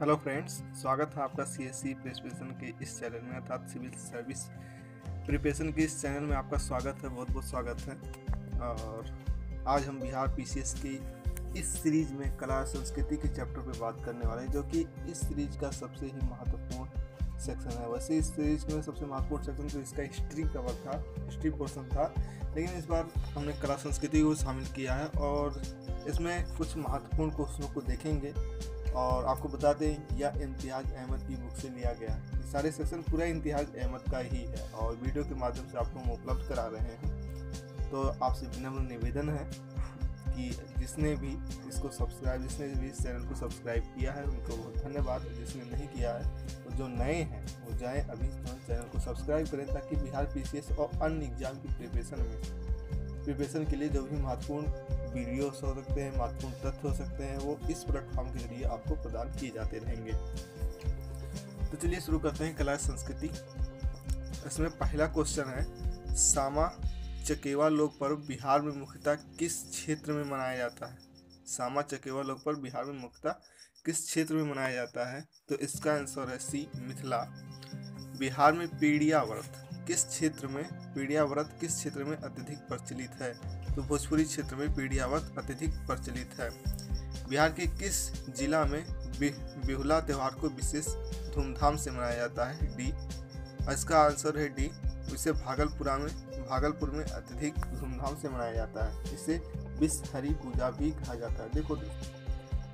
Hello friends स्वागत है आपका सी एस सी प्रिपरेशन के इस चैनल में, अर्थात सिविल सर्विस प्रिपरेशन के इस चैनल में आपका स्वागत है बहुत बहुत स्वागत है। और आज हम बिहार पी सी एस की इस सीरीज़ में कला संस्कृति के चैप्टर पर बात करने वाले हैं, जो कि इस सीरीज़ का सबसे ही महत्वपूर्ण सेक्शन है। वैसे इस सीरीज़ में सबसे महत्वपूर्ण सेक्शन तो इसका हिस्ट्री कवर था हिस्ट्री पोर्सन था, लेकिन इस बार हमने कला संस्कृति को शामिल किया है और इसमें कुछ महत्वपूर्ण क्वेश्चनों को देखेंगे। और आपको बता दें, यह इम्तियाज़ अहमद की बुक से लिया गया। है सारे सेक्शन पूरा इम्तियाज़ अहमद का ही है और वीडियो के माध्यम से आपको हम उपलब्ध करा रहे हैं। तो आपसे विनम्र निवेदन है कि जिसने भी इसको सब्सक्राइब जिसने भी इस चैनल को सब्सक्राइब किया है, उनको बहुत धन्यवाद। जिसने नहीं किया है, वो जो नए हैं, वो जाएँ अभी चैनल को सब्सक्राइब करें ताकि बिहार पीसीएस और अन्य एग्ज़ाम की प्रिपरेशन में प्रिपरेशन के लिए जो भी महत्वपूर्ण वीडियोस हो सकते हैं, महत्वपूर्ण तथ्य हो सकते हैं, वो इस प्लेटफॉर्म के ज़रिए आपको प्रदान किए जाते रहेंगे। तो चलिए शुरू करते हैं कला संस्कृति। इसमें पहला क्वेश्चन है, सामा चकेवा लोक पर्व बिहार में मुख्यतः किस क्षेत्र में मनाया जाता है? सामा चकेवा लोक पर्व बिहार में मुख्यतः किस क्षेत्र में मनाया जाता है? तो इसका आंसर है सी, मिथिला। बिहार में पीड़िया व्रत किस क्षेत्र में पीड़िया व्रत किस क्षेत्र में अत्यधिक प्रचलित है? तो भोजपुरी क्षेत्र में पीड़िया व्रत अत्यधिक प्रचलित है। बिहार के किस जिला में बिहुला त्यौहार को विशेष धूमधाम से मनाया जाता है? डी, इसका आंसर है डी, इसे भागलपुरा में, भागलपुर में अत्यधिक धूमधाम से मनाया जाता है। इसे विश्व हरी पूजा भी कहा जाता है। देखो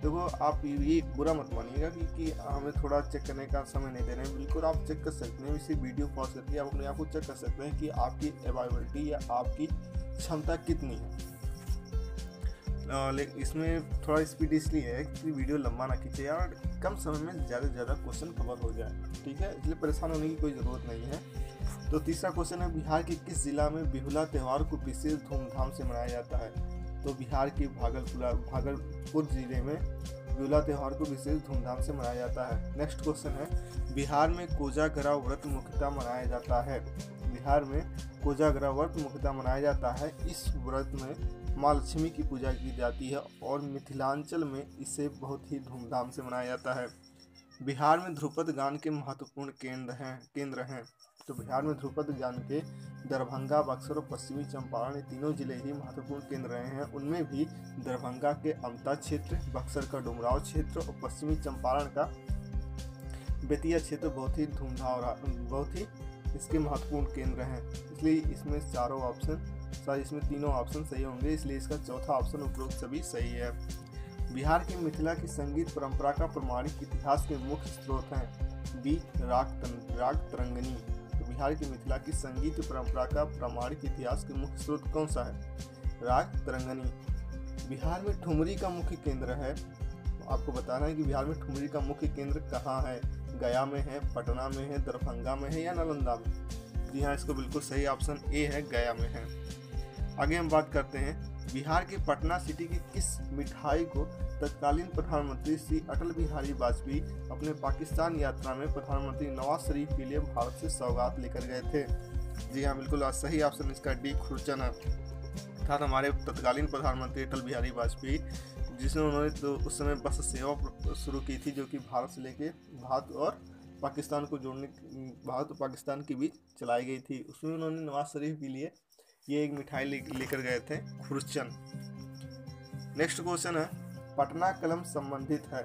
देखो आप ये बुरा मत मानिएगा कि, हमें थोड़ा चेक करने का समय नहीं दे रहे हैं। बिल्कुल आप चेक कर सकते हैं इसी वीडियो पॉज करके आप अपने आप को चेक कर सकते हैं कि आपकी एवेबिलिटी या आपकी क्षमता कितनी है। लेकिन इसमें थोड़ा स्पीड इसलिए है कि वीडियो लंबा ना खींचे यार कम समय में ज़्यादा से ज़्यादा क्वेश्चन कवर हो जाए ठीक है? इसलिए परेशान होने की कोई ज़रूरत नहीं है। तो तीसरा क्वेश्चन है बिहार के किस जिला में बिहुला त्यौहार को विशेष धूमधाम से मनाया जाता है? तो बिहार के भागलपुर भागलपुर ज़िले में बिहुला त्यौहार को विशेष धूमधाम से मनाया जाता है। नेक्स्ट क्वेश्चन है, बिहार में कोजागरा व्रत मुख्यतः मनाया जाता है। बिहार में कोजागरा व्रत मुख्यतः मनाया जाता है। इस व्रत में माँ लक्ष्मी की पूजा की जाती है और मिथिलांचल में इसे बहुत ही धूमधाम से मनाया जाता है। बिहार में ध्रुपद गान के महत्वपूर्ण केंद्र हैं केंद्र हैं। तो बिहार में ध्रुपद गान के दरभंगा, बक्सर और पश्चिमी चंपारण, ये तीनों ज़िले ही महत्वपूर्ण केंद्र रहे हैं। उनमें भी दरभंगा के अमता क्षेत्र, बक्सर का डुमराव क्षेत्र और पश्चिमी चंपारण का बेतिया क्षेत्र बहुत ही धूमधाम बहुत ही इसके महत्वपूर्ण केंद्र हैं। इसलिए इसमें चारों ऑप्शन सॉरी इसमें तीनों ऑप्शन सही होंगे, इसलिए इसका चौथा ऑप्शन उपरोक्त सभी सही है। बिहार की मिथिला की संगीत परंपरा का प्रमाणिक इतिहास के मुख्य स्रोत हैं, बी राग राग तरंगनी बिहार की मिथिला की संगीत परंपरा का प्रमाणिक इतिहास के मुख्य स्रोत कौन सा है? राग तरंगनी। बिहार में ठुमरी का मुख्य केंद्र है। आपको बताना है कि बिहार में ठुमरी का मुख्य केंद्र कहाँ है? गया में है, पटना में है, दरभंगा में है या नालंदा में? जी हाँ इसको बिल्कुल सही ऑप्शन ए है, गया में है। आगे हम बात करते हैं। बिहार के पटना सिटी की किस मिठाई को तत्कालीन प्रधानमंत्री श्री अटल बिहारी वाजपेयी अपने पाकिस्तान यात्रा में प्रधानमंत्री नवाज़ शरीफ के लिए भारत से सौगात लेकर गए थे? जी हाँ बिल्कुल सही ऑप्शन इसका डी, खुरचन अर्थात हमारे तत्कालीन प्रधानमंत्री अटल बिहारी वाजपेयी जिसमें उन्होंने तो उस समय बस सेवा शुरू की थी, जो कि भारत से लेके भारत और पाकिस्तान को जोड़ने भारत और पाकिस्तान के बीच चलाई गई थी। उसमें उन्होंने नवाज़ शरीफ के लिए ये एक मिठाई लेकर गए थे, खुरचन। नेक्स्ट क्वेश्चन है, पटना कलम संबंधित है।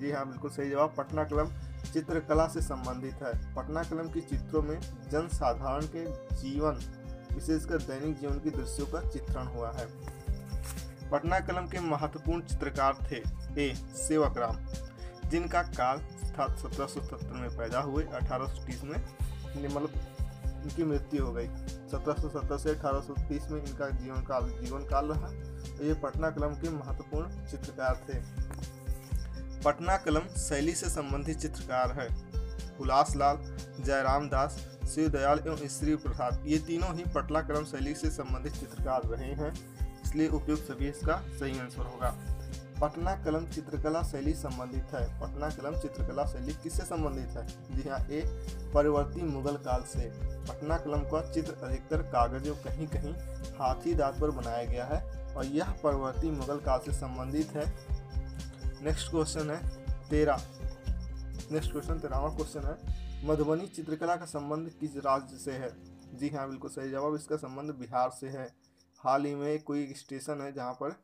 जी हाँ बिल्कुल सही जवाब, पटना कलम चित्रकला से संबंधित है। पटना कलम की चित्रों में जन साधारण के जीवन, विशेषकर दैनिक जीवन के दृश्यों का चित्रण हुआ है। पटना कलम के महत्वपूर्ण चित्रकार थे, ए सेवक राम जिनका काल सत्रह सौ सत्तर में पैदा हुए, अठारह सौ तीस में मतलब इनकी मृत्यु हो गई। सत्रह सौ सत्तर से अठारह सौ तीस में इनका जीवन काल जीवन काल रहा। तो ये पटना कलम के महत्वपूर्ण चित्रकार थे। पटना कलम शैली से संबंधित चित्रकार है। उल्लास लाल जयराम दास शिव दयाल एवं श्री प्रसाद। ये तीनों ही पटना कलम शैली से संबंधित चित्रकार रहे हैं। इसलिए उपयुक्त सभी इसका सही आंसर होगा। पटना कलम चित्रकला शैली संबंधित है। पटना कलम चित्रकला शैली किससे संबंधित है? जी हाँ ए, परिवर्ती मुगल काल से। पटना कलम का चित्र अधिकतर कागज़ और कहीं कहीं हाथी दांत पर बनाया गया है और यह परिवर्ती मुगल काल से संबंधित है। नेक्स्ट क्वेश्चन है तेरह नेक्स्ट क्वेश्चन तेरहवा क्वेश्चन है, मधुबनी चित्रकला का संबंध किस राज्य से है? जी हाँ बिल्कुल सही जवाब। इसका संबंध बिहार से है। हाल ही में कोई स्टेशन है जहाँ पर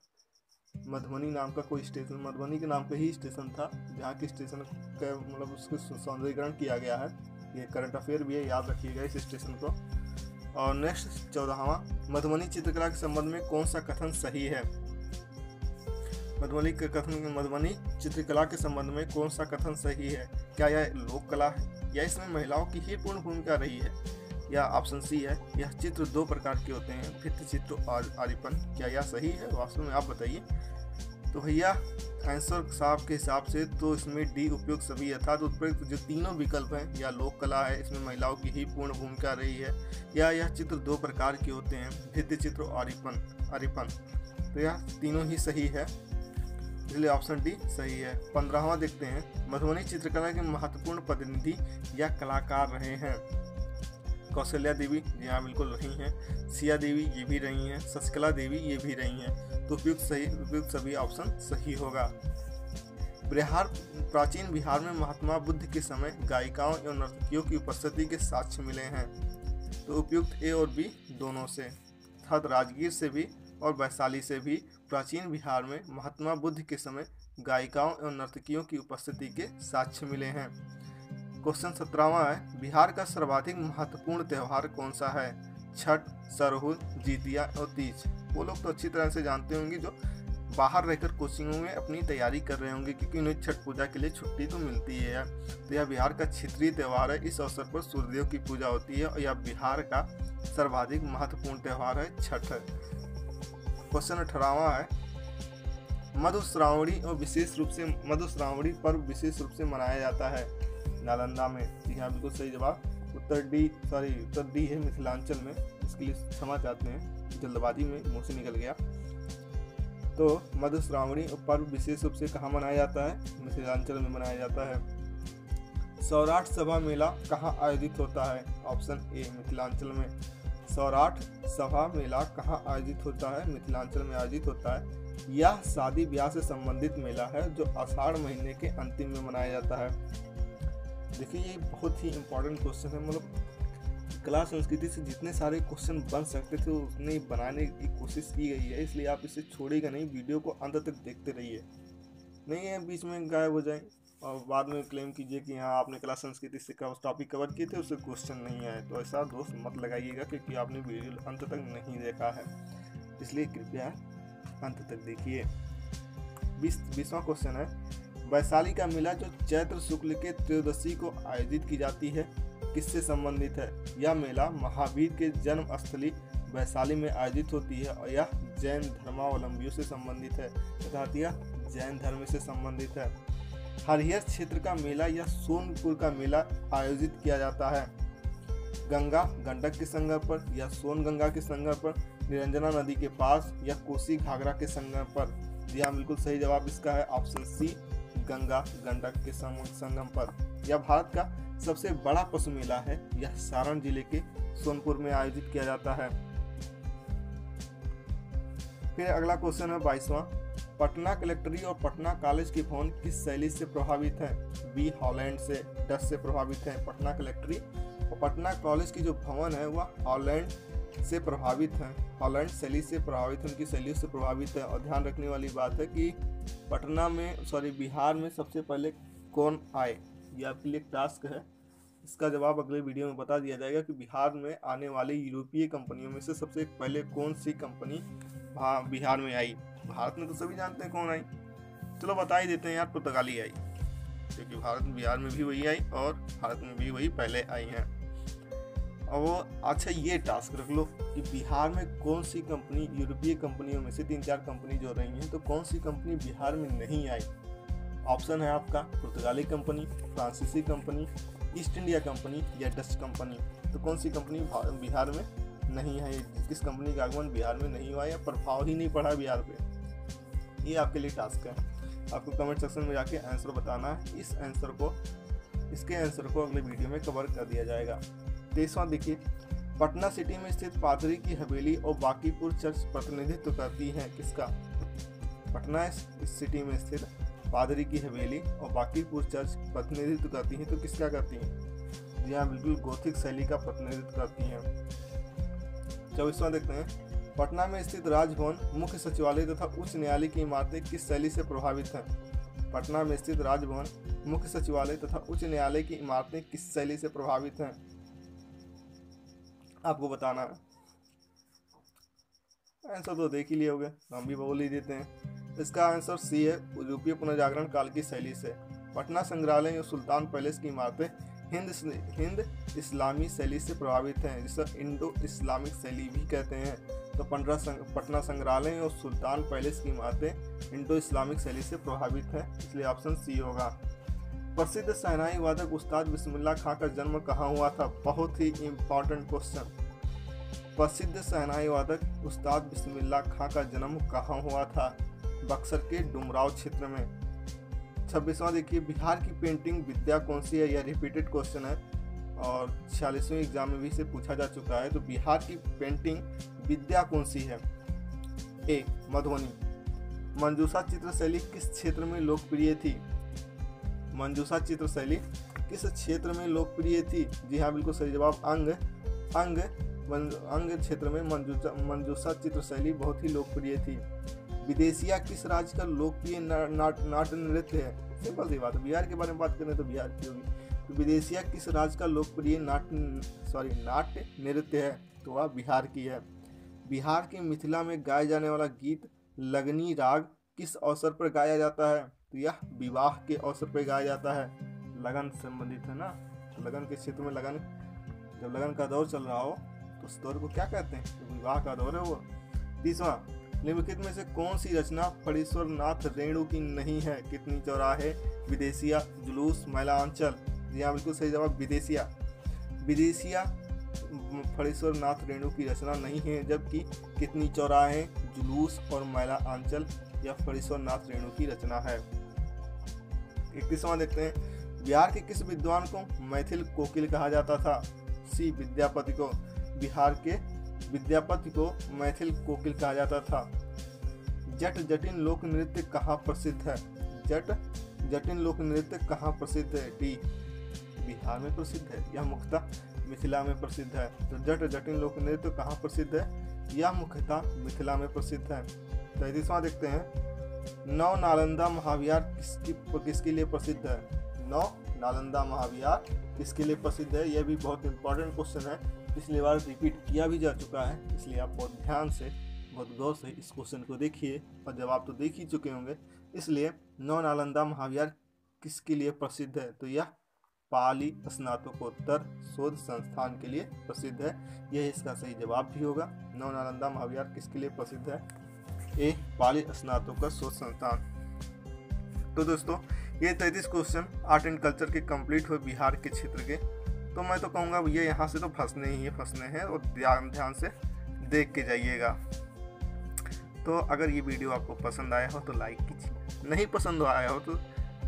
मधुबनी नाम का कोई स्टेशन, मधुबनी के नाम पे ही स्टेशन था, जहाँ के स्टेशन का मतलब उसके सौंदर्यकरण किया गया है। ये करंट अफेयर भी है, याद रखिएगा इस स्टेशन को। और नेक्स्ट चौदहवा, मधुबनी चित्रकला के संबंध में कौन सा कथन सही है? मधुबनी के कथन, मधुबनी चित्रकला के संबंध में कौन सा कथन सही है? क्या यह लोक कला है? या इसमें महिलाओं की ही पूर्ण भूमिका रही है? या ऑप्शन सी है, यह चित्र दो प्रकार के होते हैं, भित्ति चित्र और आरिपन। क्या यह सही है? वास्तव में आप बताइए। तो भैया आंसर साहब के हिसाब से तो इसमें डी उपयोग सभी अर्थात उपयुक्त जो तीनों विकल्प हैं, या लोक कला है, इसमें महिलाओं की ही पूर्ण भूमिका रही है, या यह चित्र दो प्रकार के होते हैं, भित्ति चित्र और आरिपन तो यह तीनों ही सही है। इसलिए ऑप्शन डी सही है। पंद्रहवा देखते हैं। मधुबनी चित्रकला के महत्वपूर्ण प्रतिनिधि या कलाकार रहे हैं। कौशल्या देवी, जी हाँ बिल्कुल रही हैं। सिया देवी, ये भी रही हैं। शशिकला देवी, ये भी रही हैं। तो उपयुक्त सही, उपयुक्त सभी ऑप्शन सही होगा। बिहार प्राचीन बिहार में महात्मा बुद्ध के समय गायिकाओं एवं नर्तकियों की उपस्थिति के साक्ष्य मिले हैं। तो उपयुक्त ए और बी दोनों से। अर्थात राजगीर से भी और वैशाली से भी प्राचीन बिहार में महात्मा बुद्ध के समय गायिकाओं एवं नर्तकियों की उपस्थिति के साक्ष्य मिले हैं। क्वेश्चन सत्रहवा है। बिहार का सर्वाधिक महत्वपूर्ण त्यौहार कौन सा है? छठ, सरहुल, जीतिया और तीज। वो लोग तो अच्छी तरह से जानते होंगे जो बाहर रहकर कोचिंगों में अपनी तैयारी कर रहे होंगे क्योंकि उन्हें छठ पूजा के लिए छुट्टी तो मिलती है तो यह बिहार का क्षेत्रीय त्यौहार है। इस अवसर पर सूर्यदेव की पूजा होती है और यह बिहार का सर्वाधिक महत्वपूर्ण त्यौहार है, छठ क्वेश्चन अठारहवा है। मधुश्रावणी और विशेष रूप से मधुश्रावणी पर्व विशेष रूप से मनाया जाता है। नालंदा में। जी हाँ बिल्कुल सही जवाब। उत्तर डी सॉरी उत्तर डी है मिथिलांचल में। इसके लिए क्षमा चाहते हैं, जल्दबाजी में मुँह से निकल गया। तो मधुश्रावणी पर्व विशेष रूप से कहाँ मनाया जाता है? मिथिलांचल में मनाया जाता है। सौराठ सभा मेला कहाँ आयोजित होता है? ऑप्शन ए, मिथिलांचल में। सौराठ सभा मेला कहाँ आयोजित होता है? मिथिलांचल में आयोजित होता है। यह शादी ब्याह से संबंधित मेला है, जो आषाढ़ महीने के अंतिम में मनाया जाता है। देखिए, ये बहुत ही इम्पोर्टेंट क्वेश्चन है। मतलब कला संस्कृति से जितने सारे क्वेश्चन बन सकते थे, उतने बनाने की कोशिश की गई है। इसलिए आप इसे छोड़ेगा नहीं वीडियो को अंत तक देखते रहिए। नहीं है, बीच में गायब हो जाए और बाद में क्लेम कीजिए कि हाँ आपने कला संस्कृति से कब टॉपिक कवर किए थे, उससे क्वेश्चन नहीं आए। तो ऐसा दोस्त मत लगाइएगा क्योंकि आपने वीडियो अंत तक नहीं देखा है। इसलिए कृपया अंत तक देखिए। बीस, बीसवा क्वेश्चन है। वैशाली का मेला जो चैत्र शुक्ल के त्रयोदशी को आयोजित की जाती है, किससे संबंधित है? यह मेला महावीर के जन्म स्थली वैशाली में आयोजित होती है और यह जैन धर्मावलंबियों से संबंधित है तथा यह जैन धर्म से संबंधित है। हरिहर क्षेत्र का मेला या सोनपुर का मेला आयोजित किया जाता है। गंगा गंडक के संगम पर या सोन गंगा के संगम पर, निरंजना नदी के पास या कोसी घाघरा के संगम पर। जी हाँ बिल्कुल सही जवाब इसका है ऑप्शन सी। गंगा, गंडक के संगम पर। यह भारत का सबसे बड़ा पशु मेला है। यह सारण ज़िले के सोनपुर में आयोजित किया जाता है। फिर अगला क्वेश्चन है बाईसवा। पटना कलेक्ट्री और पटना कॉलेज के भवन किस शैली से प्रभावित है? बी हॉलैंड से डच से प्रभावित है। पटना कलेक्ट्री और पटना कॉलेज की जो भवन है, वह हॉलैंड से प्रभावित हैं। हॉलैंड शैली से प्रभावित है उनकी शैली से प्रभावित है। और ध्यान रखने वाली बात है कि पटना में सॉरी बिहार में सबसे पहले कौन आए? ये आपके लिए टास्क है। इसका जवाब अगले वीडियो में बता दिया जाएगा कि बिहार में आने वाली यूरोपीय कंपनियों में से सबसे पहले कौन सी कंपनी बिहार में आई? भारत में तो सभी जानते हैं कौन आई। चलो बता ही देते हैं यार, पुर्तगाली आई। क्योंकि भारत, बिहार में भी वही आई और भारत में भी वही पहले आई हैं। वो अच्छा ये टास्क रख लो कि बिहार में कौन सी कंपनी यूरोपीय कंपनियों में से तीन चार कंपनी जो रही हैं तो कौन सी कंपनी बिहार में नहीं आई? ऑप्शन है आपका पुर्तगाली कंपनी फ्रांसीसी कंपनी ईस्ट इंडिया कंपनी या डच कंपनी तो कौन सी कंपनी बिहार में नहीं है किस कंपनी का आगमन बिहार में नहीं हुआ या प्रभाव ही नहीं पड़ा बिहार पे? ये आपके लिए टास्क है। आपको कमेंट सेक्शन में जाके आंसर बताना है। इस आंसर को, इसके आंसर को अगले वीडियो में कवर कर दिया जाएगा। तेईसवा देखिए, पटना सिटी में स्थित पादरी की हवेली और बाकीपुर चर्च प्रतिनिधित्व करती है किसका? पटना सिटी में स्थित पादरी की हवेली और बाकीपुर चर्च प्रतिनिधित्व करती हैं तो किसका करती हैं? जी हाँ बिल्कुल गोथिक शैली का प्रतिनिधित्व करती हैं। चौबीसवा देखते हैं। पटना में स्थित राजभवन मुख्य सचिवालय तथा उच्च न्यायालय की इमारतें किस शैली से प्रभावित हैं? पटना में स्थित राजभवन मुख्य सचिवालय तथा उच्च न्यायालय की इमारतें किस शैली से प्रभावित हैं? आपको बताना। है आंसर तो देख ही लिए होगे हम भी बोल ही देते हैं। इसका आंसर सी है यूरोपीय पुनर्जागरण काल की शैली से। पटना संग्रहालय और सुल्तान पैलेस की इमारतें हिंद हिंद इस्लामी शैली से प्रभावित हैं जिसे इंडो इस्लामिक शैली भी कहते हैं। तो पंद्रह संग, पटना संग्रहालय और सुल्तान पैलेस की इमारतें इंडो इस्लामिक शैली से प्रभावित हैं इसलिए ऑप्शन सी होगा। प्रसिद्ध सहनाई वादक उस्ताद बिस्मिल्ला खां का जन्म कहाँ हुआ था? बहुत ही इम्पोर्टेंट क्वेश्चन प्रसिद्ध सहनाई वादक उस्ताद बिस्मिल्ला खां का जन्म कहाँ हुआ था? बक्सर के डुमराव क्षेत्र में। छब्बीसवां देखिए, बिहार की पेंटिंग विद्या कौन सी है? यह रिपीटेड क्वेश्चन है और छियालीसवें एग्ज़ाम में भी इसे पूछा जा चुका है। तो बिहार की पेंटिंग विद्या कौन सी है? ए, मधुबनी। मंजूषा चित्र शैली किस क्षेत्र में लोकप्रिय थी? मंजूषा चित्र शैली किस क्षेत्र में लोकप्रिय थी? जी हाँ बिल्कुल सही जवाब। अंग अंग अंग क्षेत्र में मंजूषा मंजूषा चित्र शैली बहुत ही लोकप्रिय थी। विदेशिया किस राज्य का लोकप्रिय नाट नाट्य नृत्य है? सिंपल सी बात बिहार के बारे में बात करें तो बिहार की होगी। तो विदेशिया किस राज्य का लोकप्रिय नाट्य सॉरी नाट्य नृत्य है? तो वह बिहार की है। बिहार के मिथिला में गाए जाने वाला गीत, लगनी राग किस अवसर पर गाया जाता है? यह विवाह के अवसर पर गाया जाता है। लगन संबंधित है ना? लगन के क्षेत्र में लगन, जब लगन का दौर चल रहा हो तो उस दौर को क्या कहते हैं? विवाह का दौर है वो। तीसवा निम्नलिखित में से कौन सी रचना फणीश्वर नाथ रेणु की नहीं है? कितनी चौराहे? विदेशिया, जुलूस मैलांचल जी हाँ बिल्कुल सही जवाब, विदेशिया। विदेशिया फणीश्वर नाथ रेणु की रचना नहीं है, जबकि कितनी चौराहे, जुलूस और महिला आंचल या फणीश्वर नाथ रेणु की रचना है। इक्कीसवां देखते हैं। बिहार के किस विद्वान को मैथिल कोकिल कहा जाता था? सी, विद्यापति को। बिहार के विद्यापति को मैथिल कोकिल कहा जाता था। जट जटिन लोक नृत्य कहाँ प्रसिद्ध है? जट जटिन लोक नृत्य कहाँ प्रसिद्ध है? डी बिहार में प्रसिद्ध है। यह मुख्यतः मिथिला में प्रसिद्ध है। तो जट जटिन लोक नृत्य कहाँ प्रसिद्ध है? यह मुख्यतः मिथिला में प्रसिद्ध है। तैतीसवां देखते हैं। नौ नालंदा महाविहार किसकी किसके लिए प्रसिद्ध है? नौ नालंदा महाविहार किसके लिए प्रसिद्ध है? यह भी बहुत इंपॉर्टेंट क्वेश्चन है। पिछली बार रिपीट किया भी जा चुका है, इसलिए आप बहुत ध्यान से, बहुत गौर से इस क्वेश्चन को देखिए और जवाब तो देख ही चुके होंगे, इसलिए नौ नालंदा महाविहार किसके लिए प्रसिद्ध है? तो यह पाली स्नातकोत्तर शोध संस्थान के लिए प्रसिद्ध है। यह इसका सही जवाब भी होगा। नौ नालंदा महाविहार किसके लिए प्रसिद्ध है? ए पाली स्नातकोत्तर शोध संस्थान तो दोस्तों, ये तैतीस क्वेश्चन आर्ट एंड कल्चर के कंप्लीट हुए बिहार के क्षेत्र के। तो मैं तो कहूँगा भैया यहाँ से तो फंसने ही फंसने हैं, और ध्यान ध्यान से देख के जाइएगा। तो अगर ये वीडियो आपको पसंद आया हो तो लाइक कीजिए। नहीं पसंद आया हो तो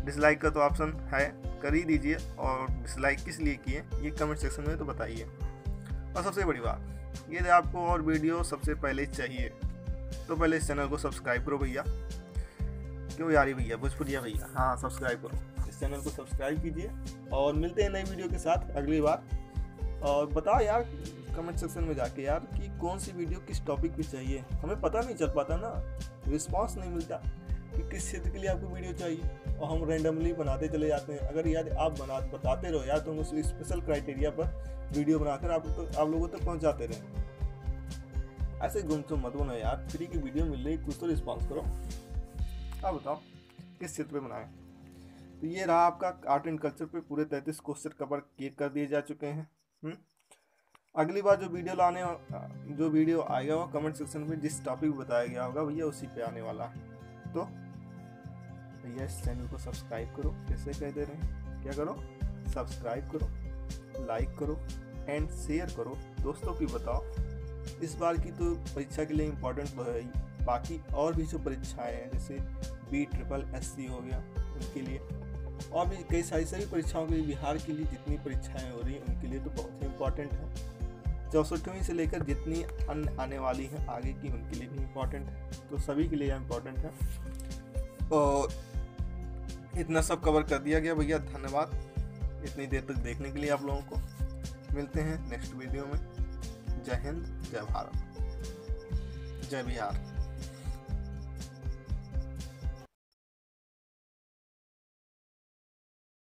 डिसलाइक का तो ऑप्शन है, कर ही दीजिए, और डिसलाइक किस लिए किए, ये कमेंट सेक्शन में तो बताइए। और सबसे बड़ी बात, ये आपको और वीडियो सबसे पहले चाहिए। तो पहले इस चैनल को सब्सक्राइब करो भैया। क्यों यारी भैया? भोजपुरिया भैया। हाँ सब्सक्राइब करो। इस चैनल को सब्सक्राइब कीजिए और मिलते हैं नई वीडियो के साथ अगली बार। और बताओ यार कमेंट सेक्शन में जाके यार कि कौन सी वीडियो किस टॉपिक पे चाहिए? हमें पता नहीं चल पाता ना। रिस्पांस नहीं मिलता कि किस क्षेत्र के लिए आपको वीडियो चाहिए। और हम रैंडमली बनाते चले जाते हैं। अगर यार आप बना, बताते रहो यार तो हम उस स्पेशल क्राइटेरिया पर वीडियो बनाकर आप तो आप लोगों तक पहुंचाते रहे। ऐसे गुम तो मत बनो यार। फ्री की वीडियो मिल रही कुछ तो रिस्पॉन्स करो। आप बताओ, किस क्षेत्र पे बनाए तो ये रहा आपका आर्ट एंड कल्चर पे पूरे तैंतीस क्वेश्चन कवर किए कर दिए जा चुके हैं। हम्म? अगली बार जो वीडियो लाने जो वीडियो आएगा वो कमेंट सेक्शन में जिस टॉपिक बताया गया होगा भैया उसी पे आने वाला है। तो भैया इस चैनल को सब्सक्राइब करो कैसे कह दे रहे हैं। क्या करो? सब्सक्राइब करो लाइक करो एंड शेयर करो। दोस्तों की बताओ इस बार की तो परीक्षा के लिए इम्पोर्टेंट तो है ही। बाकी और भी जो परीक्षाएँ हैं, जैसे बी ट्रिपल एस सी हो गया, उनके लिए। और भी कई सारी सभी परीक्षाओं के लिए बिहार के लिए जितनी परीक्षाएँ हो रही हैं, उनके लिए तो बहुत ही इम्पोर्टेंट है। चौसठवीं से लेकर जितनी अन्य आने वाली हैं, आगे की उनके लिए भी इम्पोर्टेंट है। तो सभी के लिए इम्पोर्टेंट है। और इतना सब कवर कर दिया गया भैया, धन्यवाद। इतनी देर तक देखने के लिए आप लोगों को। मिलते हैं नेक्स्ट वीडियो में। जय हिंद जय भारत जय बिहार।